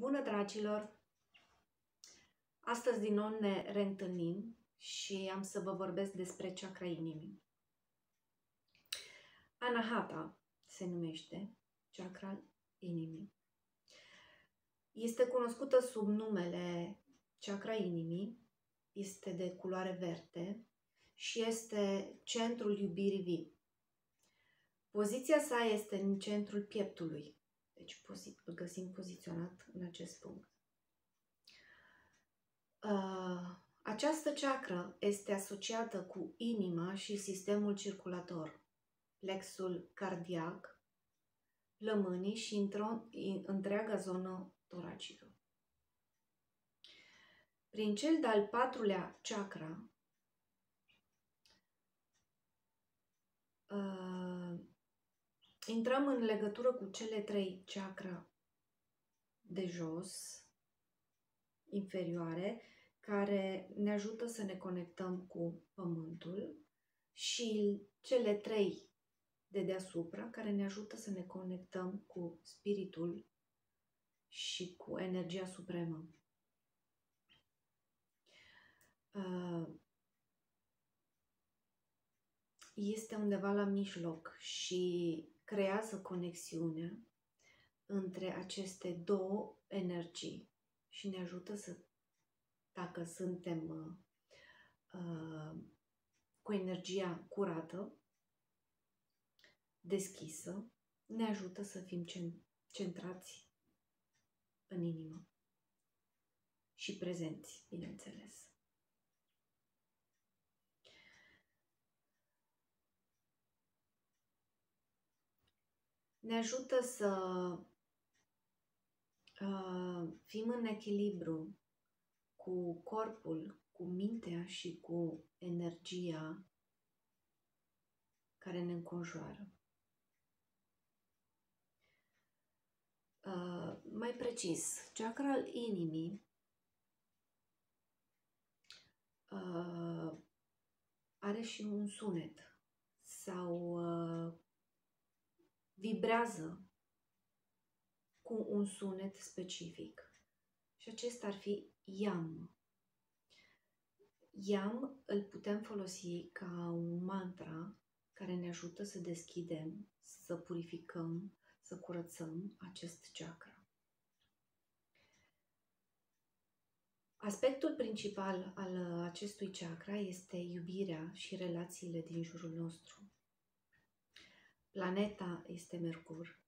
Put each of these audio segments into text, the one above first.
Bună, dragilor! Astăzi din nou ne reîntâlnim și am să vă vorbesc despre chakra inimii. Anahata se numește chakra inimii. Este cunoscută sub numele chakra inimii, este de culoare verde și este centrul iubirii vii. Poziția sa este în centrul pieptului, deci îl găsim poziționat în acest punct. Uh, această ceacră este asociată cu inima și sistemul circulator, plexul cardiac, plămânii și într-o, întreaga zonă toracică. Prin cel de-al patrulea chakra, uh, intrăm în legătură cu cele trei chakra de jos, inferioare, care ne ajută să ne conectăm cu Pământul și cele trei de deasupra, care ne ajută să ne conectăm cu Spiritul și cu energia supremă. Uh, este undeva la mijloc și creează conexiunea între aceste două energii și ne ajută să, dacă suntem uh, uh, cu energia curată, deschisă, ne ajută să fim centrați în inimă și prezenți, bineînțeles. Ne ajută să uh, fim în echilibru cu corpul, cu mintea și cu energia care ne înconjoară. Uh, mai precis, chakra al inimii uh, are și un sunet sau uh, vibrează cu un sunet specific. Și acesta ar fi yam. Yam îl putem folosi ca un mantra care ne ajută să deschidem, să purificăm, să curățăm acest chakra. Aspectul principal al acestui chakra este iubirea și relațiile din jurul nostru. Planeta este Mercur.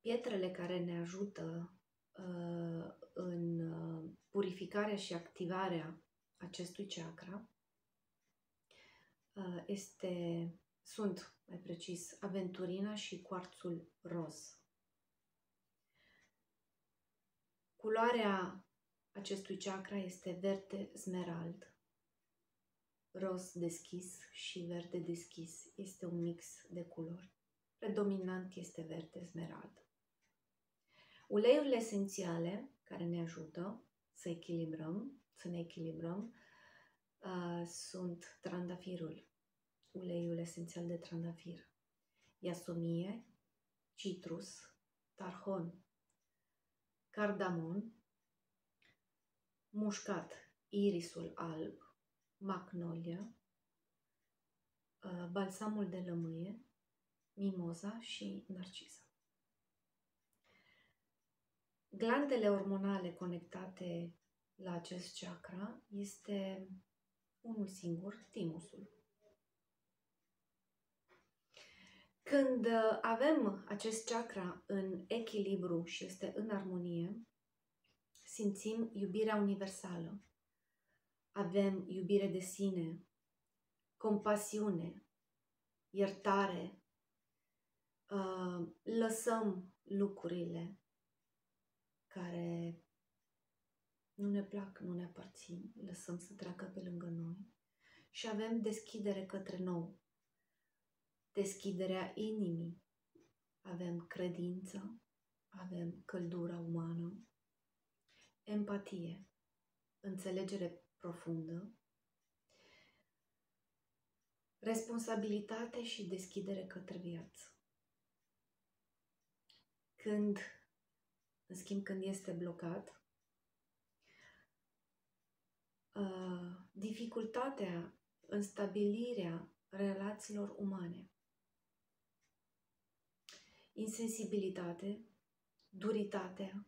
Pietrele care ne ajută uh, în uh, purificarea și activarea acestui chakra uh, este, sunt, mai precis, aventurina și cuarțul roz. Culoarea acestui chakra este verde smerald roz deschis și verde deschis. Este un mix de culori. Predominant este verde smerald. Uleiurile esențiale care ne ajută să echilibrăm, să ne echilibrăm, uh, sunt trandafirul, uleiul esențial de trandafir, iasomie, citrus, tarhon, cardamon, mușcat, irisul alb, magnolia, uh, balsamul de lămâie, mimoza și narcisa. Glandele hormonale conectate la acest chakra este unul singur, timusul. Când uh, avem acest chakra în echilibru și este în armonie, simțim iubirea universală, avem iubire de sine, compasiune, iertare, uh, lăsăm lucrurile care nu ne plac, nu ne aparțin, lăsăm să treacă pe lângă noi. Și avem deschidere către nou, deschiderea inimii, avem credință, avem căldura umană, empatie, înțelegere profundă, responsabilitate și deschidere către viață. Când În schimb, când este blocat, uh, dificultatea în stabilirea relațiilor umane, insensibilitate, duritatea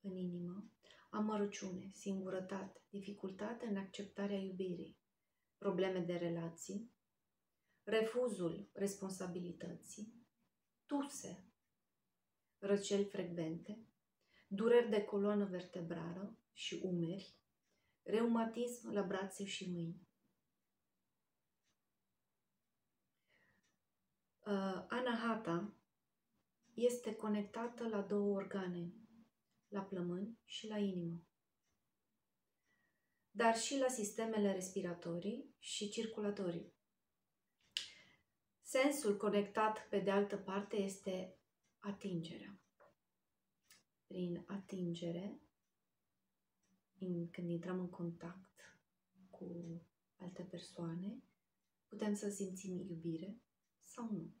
în inimă, amărăciune, singurătate, dificultate în acceptarea iubirii, probleme de relații, refuzul responsabilității, tuse, răceli frecvente, dureri de coloană vertebrală și umeri, reumatism la brațe și mâini. Uh, anahata este conectată la două organe, la plămâni și la inimă, dar și la sistemele respiratorii și circulatorii. Sensul conectat, pe de altă parte, este atingerea. Prin atingere, când intrăm în contact cu alte persoane, putem să simțim iubire sau nu,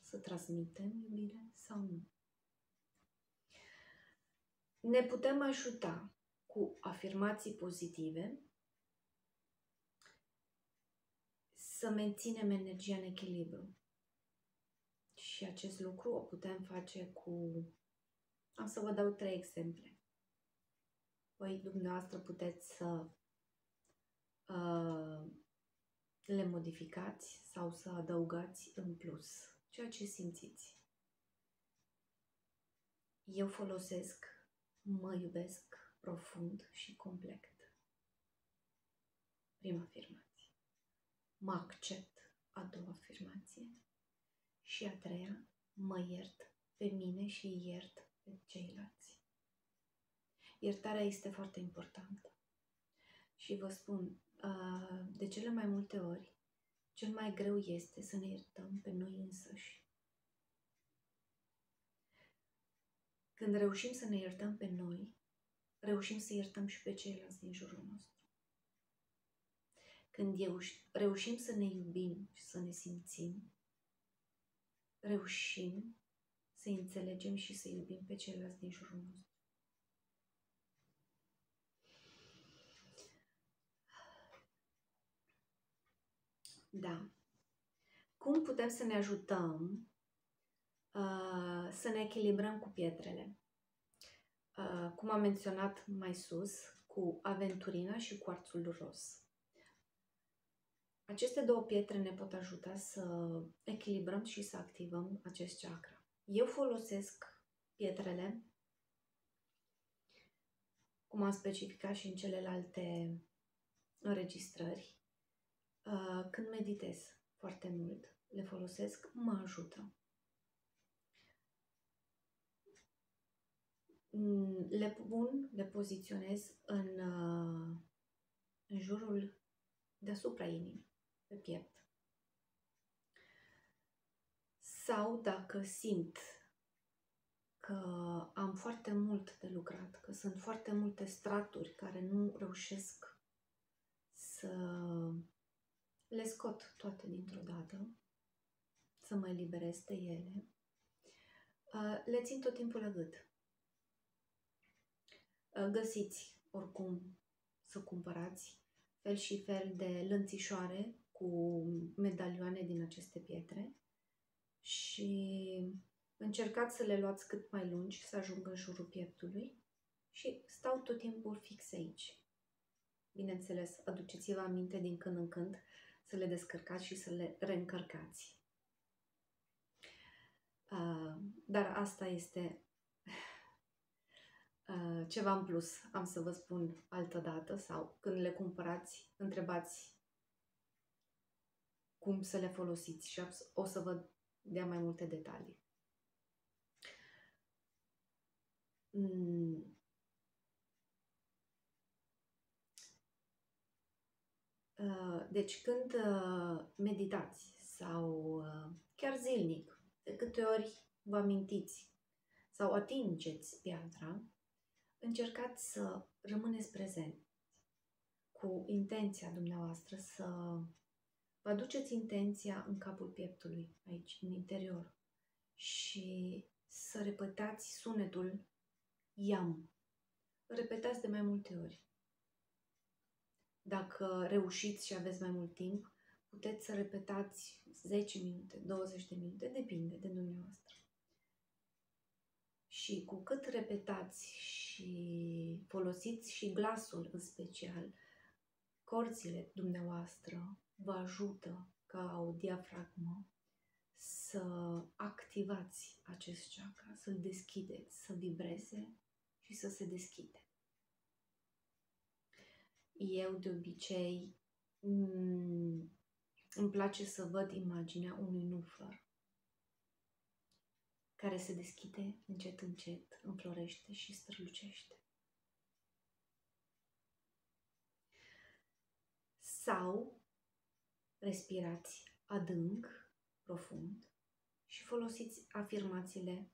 să transmitem iubire sau nu. Ne putem ajuta cu afirmații pozitive să menținem energia în echilibru. Și acest lucru o putem face cu... Am să vă dau trei exemple. Păi dumneavoastră puteți să uh, le modificați sau să adăugați în plus ceea ce simțiți. Eu folosesc mă iubesc profund și complet. Prima afirmație. Mă accept. A doua afirmație. Și a treia, mă iert pe mine și iert pe ceilalți. Iertarea este foarte importantă. Și vă spun, de cele mai multe ori, cel mai greu este să ne iertăm pe noi însăși. Când reușim să ne iertăm pe noi, reușim să iertăm și pe ceilalți din jurul nostru. Când reușim să ne iubim și să ne simțim, reușim să înțelegem și să iubim pe ceilalți din jurul nostru. Da. Cum putem să ne ajutăm uh, să ne echilibrăm cu pietrele? Uh, cum am menționat mai sus, cu aventurina și cuarțul ros. Aceste două pietre ne pot ajuta să echilibrăm și să activăm acest chakra. Eu folosesc pietrele, cum am specificat și în celelalte înregistrări, uh, când meditez foarte mult, le folosesc, mă ajută. Le pun, le poziționez în, uh, în jurul deasupra inimii, pe piept. Sau dacă simt că am foarte mult de lucrat, că sunt foarte multe straturi care nu reușesc să le scot toate dintr-o dată, să mă eliberez de ele, uh, le țin tot timpul la gât. Uh, găsiți oricum să cumpărați fel și fel de lănțișoare cu medalioane din aceste pietre și încercați să le luați cât mai lungi, să ajungă în jurul pieptului și stau tot timpul fix aici. Bineînțeles, aduceți-vă aminte din când în când să le descărcați și să le reîncărcați. Uh, dar asta este Uh, ceva în plus, am să vă spun altă dată sau când le cumpărați, întrebați cum să le folosiți și o să vă dea mai multe detalii. Mm. Uh, deci când uh, meditați sau chiar zilnic, de câte ori vă amintiți sau atingeți piatra, încercați să rămâneți prezent cu intenția dumneavoastră să vă aduceți intenția în capul pieptului, aici, în interior, și să repetați sunetul iam. Repetați de mai multe ori. Dacă reușiți și aveți mai mult timp, puteți să repetați 10 minute, 20 de minute, depinde de dumneavoastră. Și cu cât repetați și folosiți și glasul în special, corțile dumneavoastră vă ajută ca o diafragmă să activați acest chakra, să-l deschideți, să vibreze și să se deschide. Eu de obicei mm, îmi place să văd imaginea unui nuflăr care se deschide încet, încet, înflorește și strălucește. Sau respirați adânc, profund și folosiți afirmațiile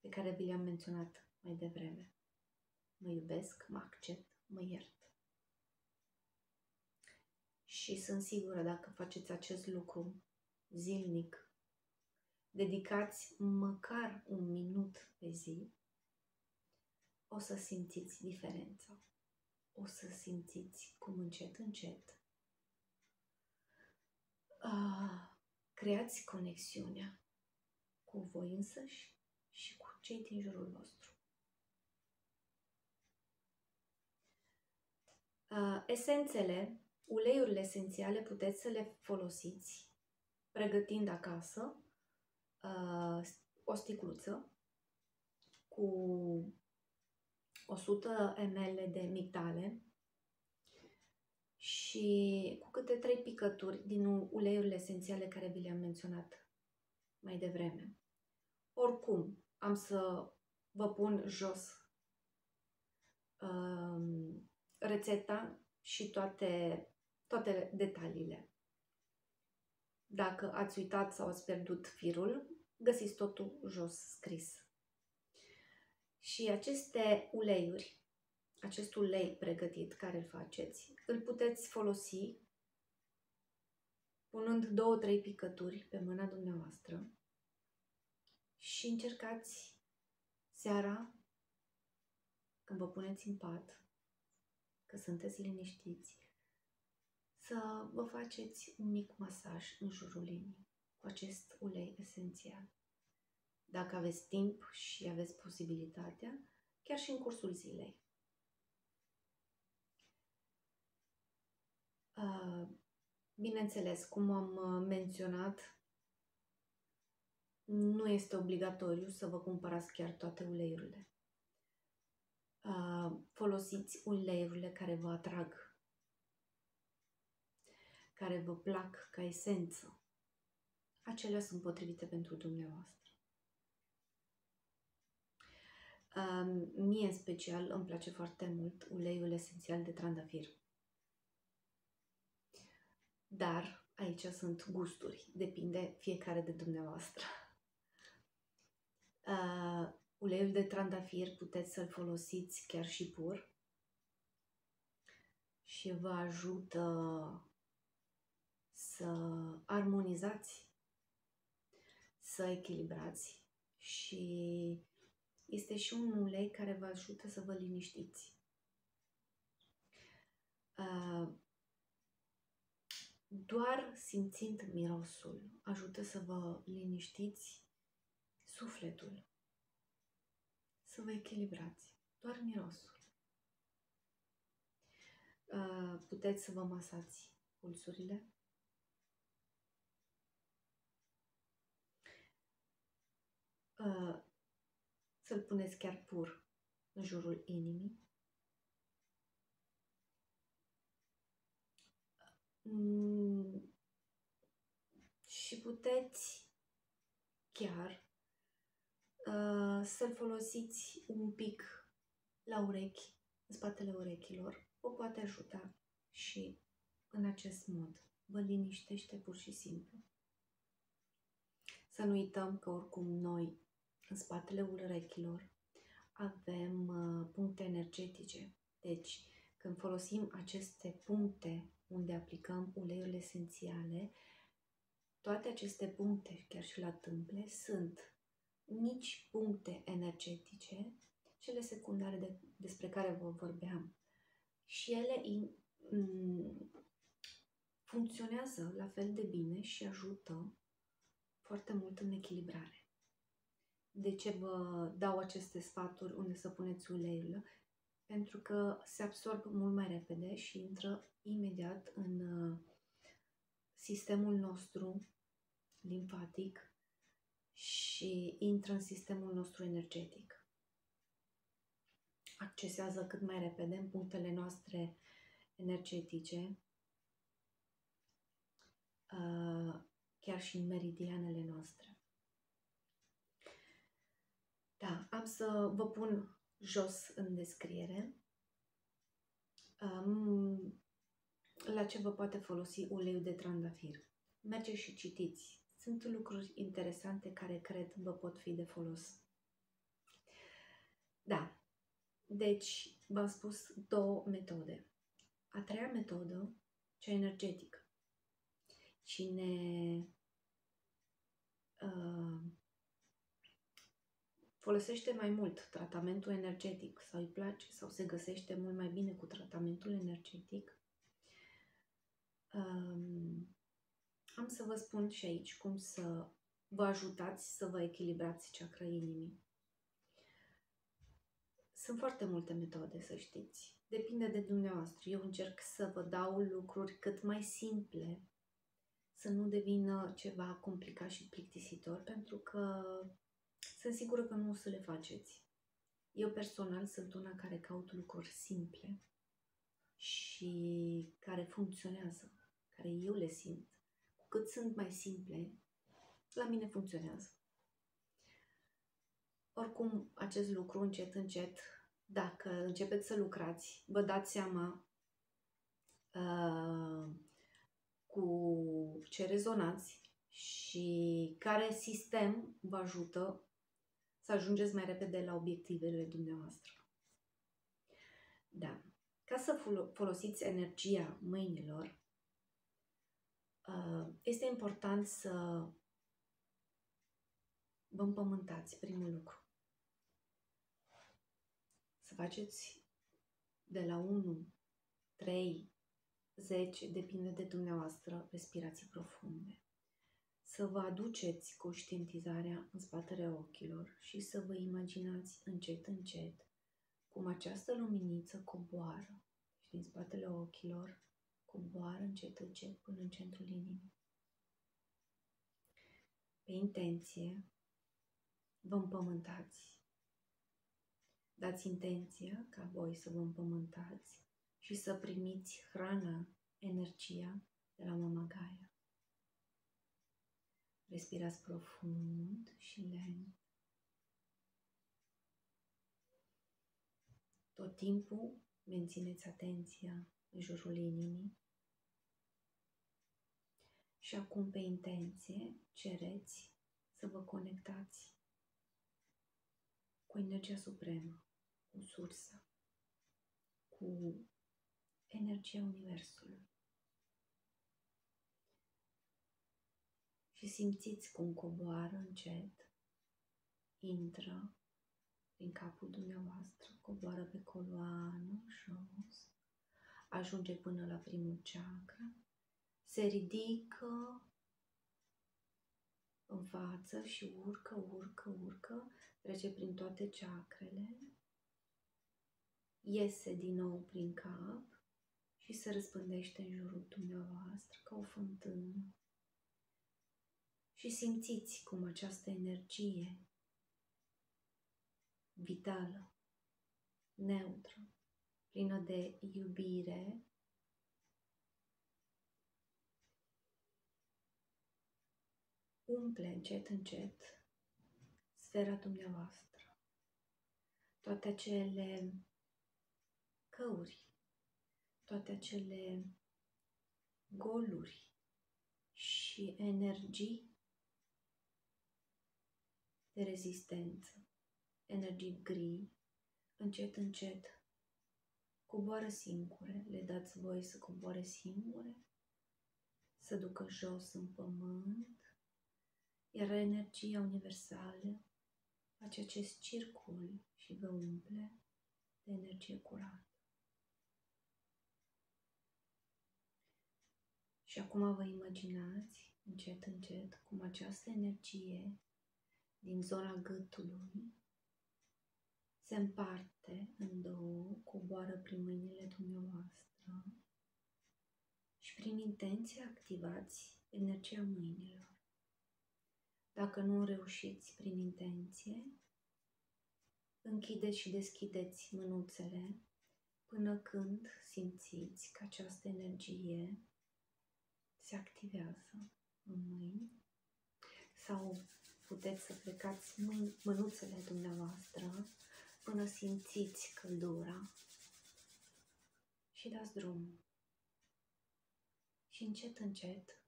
pe care vi le-am menționat mai devreme. Mă iubesc, mă accept, mă iert. Și sunt sigură dacă faceți acest lucru zilnic, dedicați măcar un minut pe zi, o să simțiți diferența. O să simțiți cum încet, încet uh, creați conexiunea cu voi însăși și cu cei din jurul vostru. Uh, esențele, uleiurile esențiale puteți să le folosiți pregătind acasă uh, o sticluță cu 100 ml de migdale și cu câte trei picături din uleiurile esențiale care vi le-am menționat mai devreme. Oricum, am să vă pun jos um, rețeta și toate, toate detaliile. Dacă ați uitat sau ați pierdut firul, găsiți totul jos scris. Și aceste uleiuri, acest ulei pregătit care îl faceți, îl puteți folosi punând două, trei picături pe mâna dumneavoastră și încercați seara când vă puneți în pat, că sunteți liniștiți, să vă faceți un mic masaj în jurul inimii cu acest ulei esențial. Dacă aveți timp și aveți posibilitatea, chiar și în cursul zilei. Uh, bineînțeles, cum am uh, menționat, nu este obligatoriu să vă cumpărați chiar toate uleiurile. Uh, folosiți uleiurile care vă atrag, care vă plac ca esență. Acelea sunt potrivite pentru dumneavoastră. Mie în special îmi place foarte mult uleiul esențial de trandafir. Dar aici sunt gusturi, depinde fiecare de dumneavoastră. Uh, uleiul de trandafir puteți să-l folosiți chiar și pur și vă ajută să armonizați, să echilibrați și este și un ulei care vă ajută să vă liniștiți. Uh, doar simțind mirosul ajută să vă liniștiți sufletul, să vă echilibrați. Doar mirosul. Uh, puteți să vă masați pulsurile. Uh, să-l puneți chiar pur în jurul inimii. Mm, și puteți chiar uh, să-l folosiți un pic la urechi, în spatele urechilor. O poate ajuta și în acest mod. Vă liniștește pur și simplu. Să nu uităm că oricum noi, în spatele urechilor, avem uh, puncte energetice. Deci, când folosim aceste puncte unde aplicăm uleiurile esențiale, toate aceste puncte, chiar și la tâmple, sunt nici puncte energetice, cele secundare de, despre care vă vorbeam. Și ele in, m- funcționează la fel de bine și ajută foarte mult în echilibrare. De ce vă dau aceste sfaturi unde să puneți uleiul? Pentru că se absorb mult mai repede și intră imediat în uh, sistemul nostru limfatic și intră în sistemul nostru energetic. Accesează cât mai repede în punctele noastre energetice, uh, chiar și în meridianele noastre. Da, am să vă pun jos în descriere um, la ce vă poate folosi uleiul de trandafir. Mergeți și citiți. Sunt lucruri interesante care cred vă pot fi de folos. Da, deci v-am spus două metode. A treia metodă, cea energetică. Cine uh, folosește mai mult tratamentul energetic sau îi place sau se găsește mult mai bine cu tratamentul energetic, um, am să vă spun și aici cum să vă ajutați să vă echilibrați chakra inimii. Sunt foarte multe metode, să știți. Depinde de dumneavoastră. Eu încerc să vă dau lucruri cât mai simple, să nu devină ceva complicat și plictisitor, pentru că sunt sigură că nu o să le faceți. Eu personal sunt una care caut lucruri simple și care funcționează, care eu le simt. Cu cât sunt mai simple, la mine funcționează. Oricum, acest lucru încet, încet, dacă începeți să lucrați, vă dați seama uh, cu ce rezonați și care sistem vă ajută să ajungeți mai repede la obiectivele dumneavoastră. Da. Ca să folosiți energia mâinilor, uh, este important să vă împământați primul lucru. Să faceți de la 1, 3, 10, depinde de dumneavoastră, respirații profunde să vă aduceți conștientizarea în spatele ochilor și să vă imaginați încet, încet cum această luminiță coboară și din spatele ochilor coboară încet, încet până în centrul inimii. Pe intenție, vă împământați. Dați intenția ca voi să vă împământați și să primiți hrana, energia de la Mama Gaia. Respirați profund și lent. Tot timpul mențineți atenția în jurul inimii. Și acum, pe intenție, cereți să vă conectați cu energia supremă, cu sursa, cu energia Universului. Și simțiți cum coboară încet, intră prin capul dumneavoastră, coboară pe coloană, jos, ajunge până la primul chakra, se ridică în față și urcă, urcă, urcă, trece prin toate chakrele, iese din nou prin cap și se răspândește în jurul dumneavoastră ca o fântână și simțiți cum această energie vitală, neutră, plină de iubire, umple încet, încet sfera dumneavoastră. Toate acele căuri, toate acele goluri și energii de rezistență, energii gri, încet, încet, coboară singure, le dați voi să coboare singure, să ducă jos în pământ, iar energia universală face acest circul și vă umple de energie curată. Și acum vă imaginați încet, încet cum această energie din zona gâtului se împarte în două, coboară prin mâinile dumneavoastră și prin intenție activați energia mâinilor. Dacă nu reușiți prin intenție, închideți și deschideți mânuțele până când simțiți că această energie se activează în mâini sau puteți să plecați mânuțele dumneavoastră până simțiți căldura și dați drum. Și încet, încet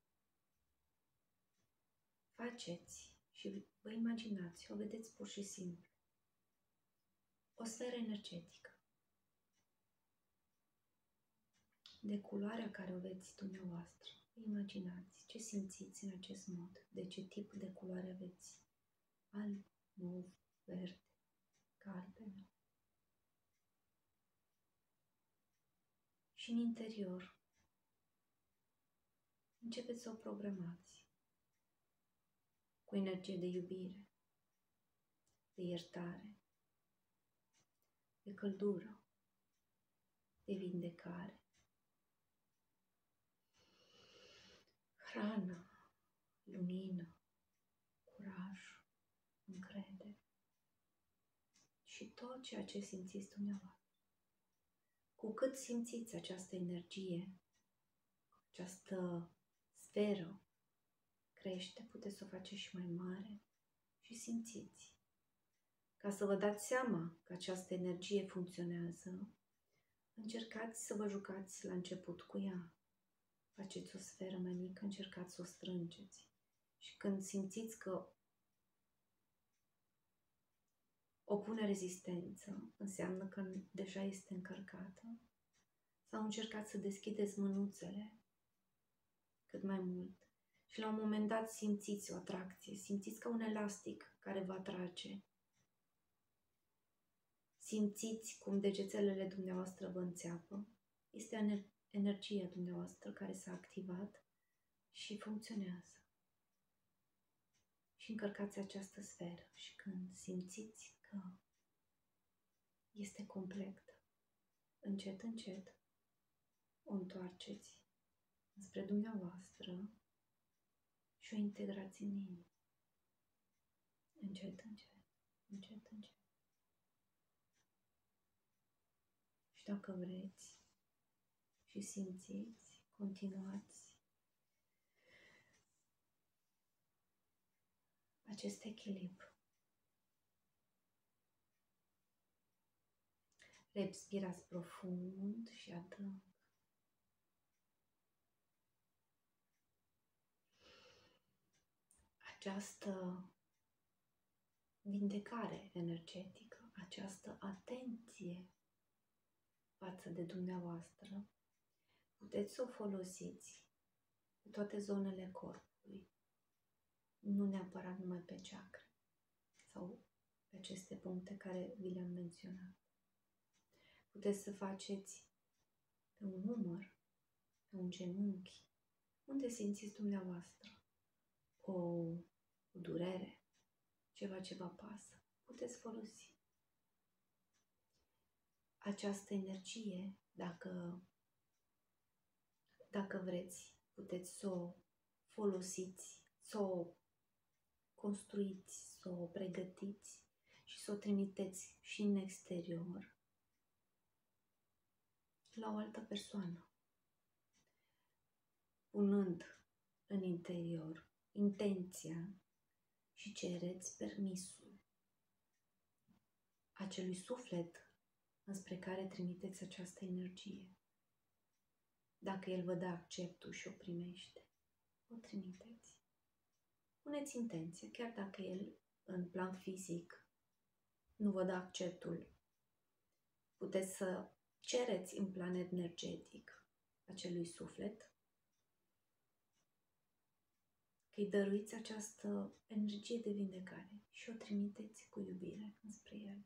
faceți și vă imaginați, o vedeți pur și simplu, o sferă energetică de culoarea care o veți dumneavoastră. Imaginați ce simțiți în acest mod, de ce tip de culoare aveți. Alb, mov, verde, galben. Și în interior începeți să o programați cu energie de iubire, de iertare, de căldură, de vindecare, hrană, lumină, curaj, încredere și tot ceea ce simțiți dumneavoastră. Cu cât simțiți această energie, această sferă crește, puteți să o faceți și mai mare și simțiți. Ca să vă dați seama că această energie funcționează, încercați să vă jucați la început cu ea. Faceți o sferă mai mică, încercați să o strângeți. Și când simțiți că opune rezistență, înseamnă că deja este încărcată, sau încercați să deschideți mânuțele cât mai mult și la un moment dat simțiți o atracție, simțiți ca un elastic care vă atrage. Simțiți cum degețelele dumneavoastră vă înțeapă. Este energia dumneavoastră care s-a activat și funcționează. Și încărcați această sferă și când simțiți că este complet, încet, încet, o întoarceți spre dumneavoastră și o integrați în inimă. Încet, încet, încet, încet. Și dacă vreți și simțiți, continuați acest echilibru. Respirați profund și adânc. această vindecare energetică, această atenție față de dumneavoastră, puteți să o folosiți pe toate zonele corpului, nu neapărat numai pe chakra sau pe aceste puncte care vi le-am menționat. Puteți să faceți pe un număr, pe un genunchi, unde simțiți dumneavoastră o, o durere, ceva ce vă pasă, puteți folosi. Această energie, dacă, dacă vreți, puteți să o folosiți, să o construiți, să o pregătiți și să o trimiteți și în exterior la o altă persoană, punând în interior intenția și cereți permisul acelui suflet înspre care trimiteți această energie. Dacă el vă dă acceptul și o primește, o trimiteți. Puneți intenție, chiar dacă el, în plan fizic, nu vă dă acceptul. Puteți să cereți în plan energetic acelui suflet îi dăruiți această energie de vindecare și o trimiteți cu iubire înspre el.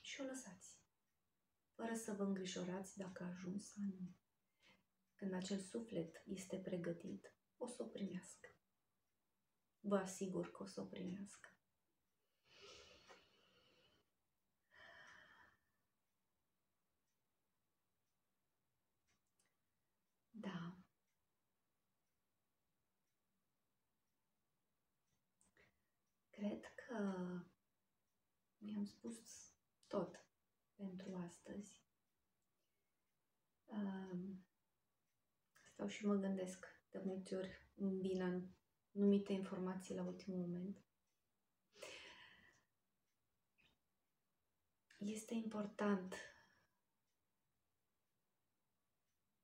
Și o lăsați, fără să vă îngrijorați dacă a ajuns sau nu. Când acel suflet este pregătit, o să o primească. Vă asigur că o să o primească. Da. Cred că mi-am spus tot pentru astăzi. Stau și mă gândesc de multe ori în bine numite informații la ultimul moment. Este important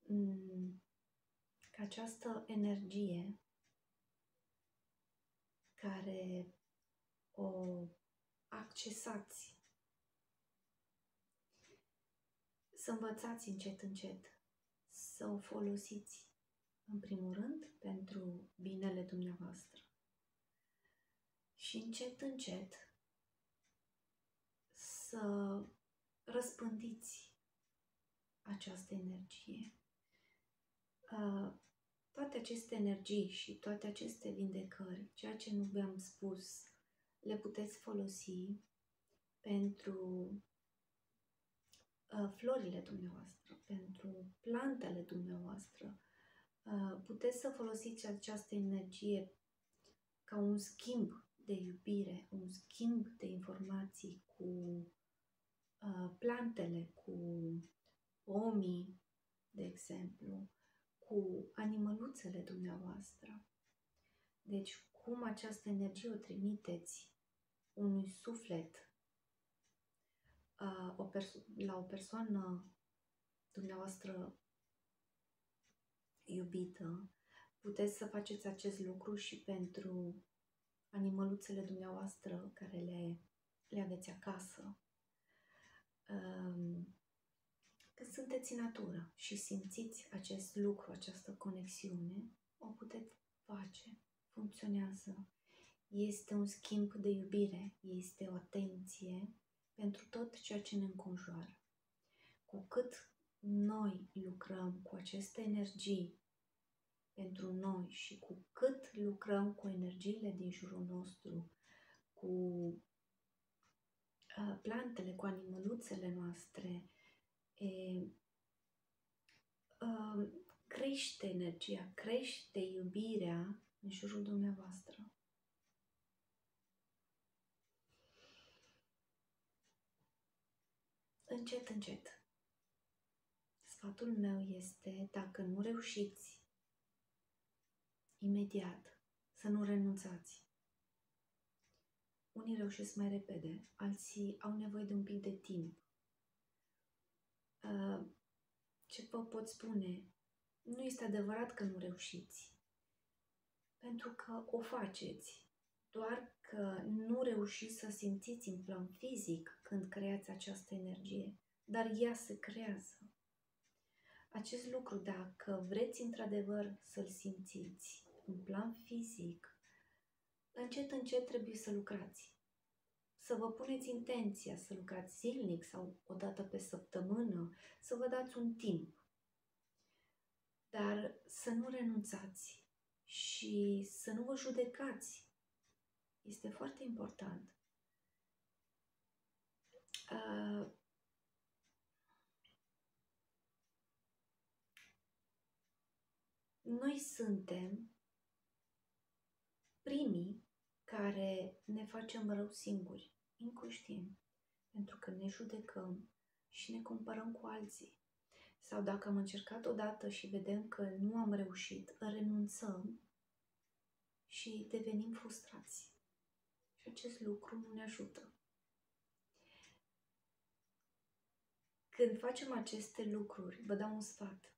mm, ca această energie care o accesați, să învățați încet, încet, să o folosiți în primul rând, pentru binele dumneavoastră. Și încet, încet să răspândiți această energie. Toate aceste energii și toate aceste vindecări, ceea ce nu v-am spus, le puteți folosi pentru florile dumneavoastră, pentru plantele dumneavoastră, Uh, puteți să folosiți această energie ca un schimb de iubire, un schimb de informații cu uh, plantele, cu omii, de exemplu, cu animăluțele dumneavoastră. Deci, cum această energie o trimiteți unui suflet uh, o la o persoană dumneavoastră iubită, puteți să faceți acest lucru și pentru animăluțele dumneavoastră care le, le aveți acasă. Când um, sunteți în natură și simțiți acest lucru, această conexiune, o puteți face. Funcționează. Este un schimb de iubire, este o atenție pentru tot ceea ce ne înconjoară. Cu cât noi lucrăm cu aceste energii pentru noi și cu cât lucrăm cu energiile din jurul nostru, cu uh, plantele, cu animăluțele noastre, e, uh, crește energia, crește iubirea în jurul dumneavoastră. Încet, încet. Sfatul meu este, dacă nu reușiți imediat, să nu renunțați. Unii reușesc mai repede, alții au nevoie de un pic de timp. Uh, ce vă pot spune? Nu este adevărat că nu reușiți, pentru că o faceți, doar că nu reușiți să simțiți în plan fizic când creați această energie, dar ea se creează. Acest lucru, dacă vreți într-adevăr să-l simțiți, în plan fizic, încet, încet trebuie să lucrați. Să vă puneți intenția să lucrați zilnic sau o dată pe săptămână, să vă dați un timp. Dar să nu renunțați și să nu vă judecați. Este foarte important. Uh, noi suntem primii care ne facem rău singuri, inconștient, pentru că ne judecăm și ne comparăm cu alții. Sau dacă am încercat odată și vedem că nu am reușit, renunțăm și devenim frustrați. Și acest lucru nu ne ajută. Când facem aceste lucruri, vă dau un sfat.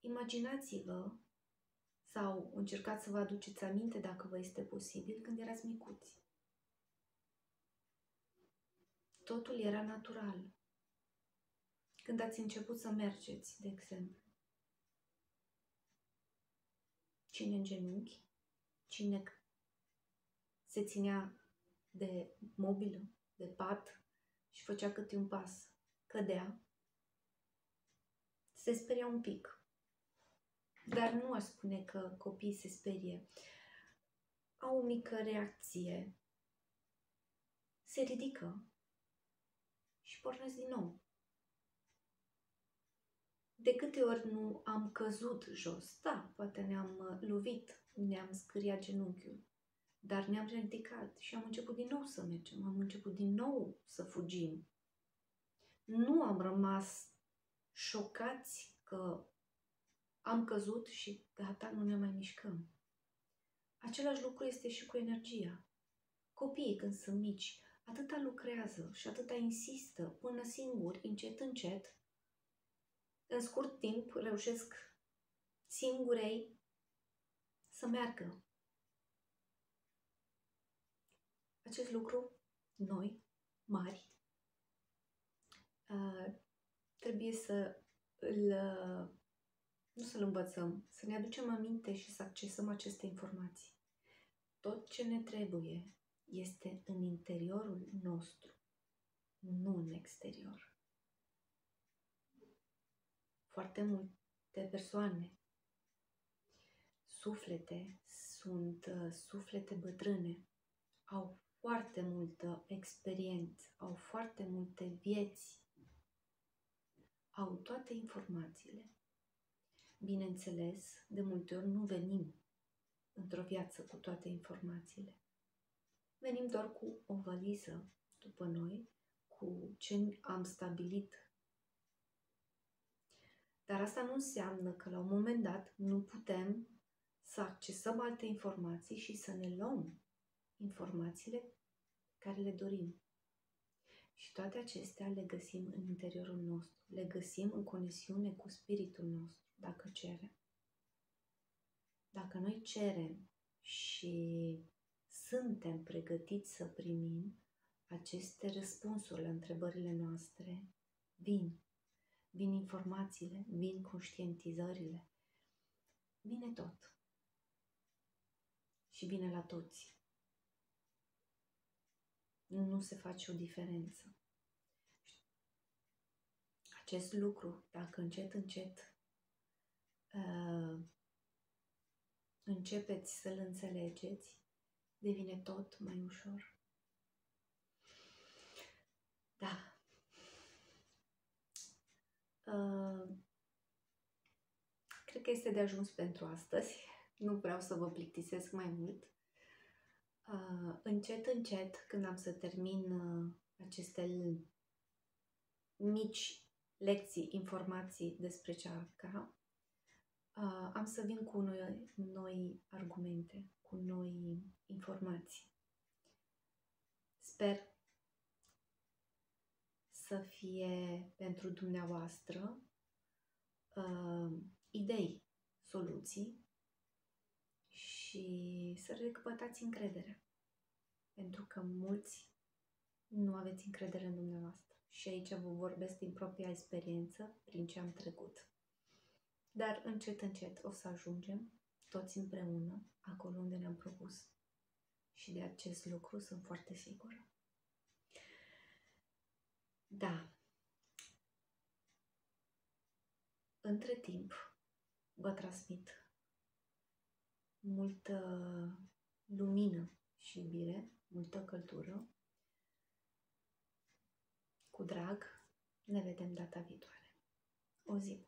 Imaginați-vă sau încercați să vă aduceți aminte, dacă vă este posibil, când erați micuți. Totul era natural. Când ați început să mergeți, de exemplu. cine în genunchi, cine se ținea de mobilă, de pat și făcea câte un pas, cădea, se speria un pic. Dar nu aș spune că copiii se sperie. Au o mică reacție, se ridică și pornesc din nou. De câte ori nu am căzut jos? Da, poate ne-am uh, lovit, ne-am scâriat genunchiul, dar ne-am ridicat și am început din nou să mergem, am început din nou să fugim. Nu am rămas șocați că am căzut și gata, nu ne mai mișcăm. Același lucru este și cu energia. Copiii, când sunt mici, atâta lucrează și atâta insistă până singuri, încet, încet, în scurt timp reușesc singurei să meargă. Acest lucru, noi, mari, trebuie să îl, nu să-l învățăm, să ne aducem aminte și să accesăm aceste informații. Tot ce ne trebuie este în interiorul nostru, nu în exterior. Foarte multe persoane, suflete, sunt uh, suflete bătrâne, au foarte multă experiență, au foarte multe vieți, au toate informațiile. Bineînțeles, de multe ori nu venim într-o viață cu toate informațiile. Venim doar cu o valiză după noi, cu ce am stabilit. Dar asta nu înseamnă că la un moment dat nu putem să accesăm alte informații și să ne luăm informațiile care le dorim. Și toate acestea le găsim în interiorul nostru, le găsim în conexiune cu spiritul nostru, dacă cerem. Dacă noi cerem și suntem pregătiți să primim aceste răspunsuri la întrebările noastre, vin. Vin informațiile, vin conștientizările, vine tot. Și vine la toți. Nu se face o diferență. Acest lucru, dacă încet, încet uh, începeți să-l înțelegeți, devine tot mai ușor. Da. Uh, cred că este de ajuns pentru astăzi. Nu vreau să vă plictisesc mai mult. Uh, încet, încet, când am să termin uh, aceste mici lecții, informații despre cearca, uh, am să vin cu noi, noi argumente, cu noi informații. Sper să fie pentru dumneavoastră uh, idei, soluții și să recăpătați încredere. Pentru că mulți nu aveți încredere în dumneavoastră. Și aici vă vorbesc din propria experiență, prin ce am trecut. Dar încet, încet o să ajungem toți împreună acolo unde ne-am propus. Și de acest lucru sunt foarte sigură. Da. Între timp, vă transmit multă lumină și iubire, multă căldură. Cu drag, ne vedem data viitoare. O zi